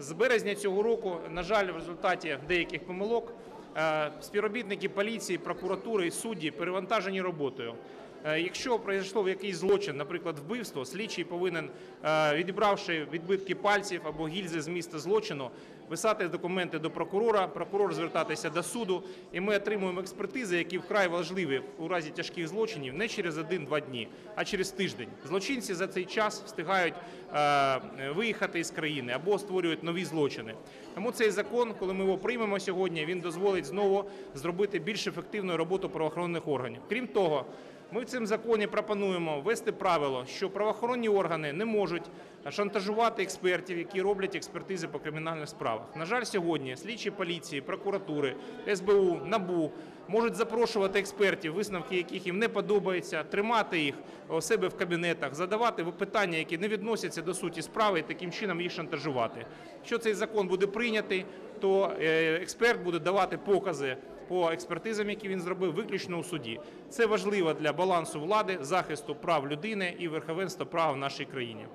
З березня цього року, на жаль, в результаті деяких помилок е, співробітники поліції, прокуратури і судді перевантажені роботою. Е, Якщо пройшло якийсь злочин, наприклад, вбивство, слідчий повинен, е, відібравши відбитки пальців або гільзи з місця злочину, писати документи до прокурора, прокурор звертатися до суду, і ми отримуємо експертизи, які вкрай важливі у разі тяжких злочинів не через один-два дні, а через тиждень. Злочинці за цей час встигають е, виїхати із країни або створюють нові злочини. Тому цей закон, коли ми його приймемо сьогодні, він дозволить знову зробити більш ефективну роботу правоохоронних органів. Крім того, ми в цьому законі пропонуємо ввести правило, що правоохоронні органи не можуть шантажувати експертів, які роблять експертизи по кримінальних справах. На жаль, сьогодні слідчі поліції, прокуратури, СБУ, НАБУ можуть запрошувати експертів, висновки яких їм не подобаються, тримати їх у себе в кабінетах, задавати питання, які не відносяться до суті справи, і таким чином їх шантажувати. Якщо цей закон буде прийнятий, то е, експерт буде давати покази по експертизам, які він зробив, виключно у суді. Це важливо для балансу влади, захисту прав людини і верховенства права в нашій країні.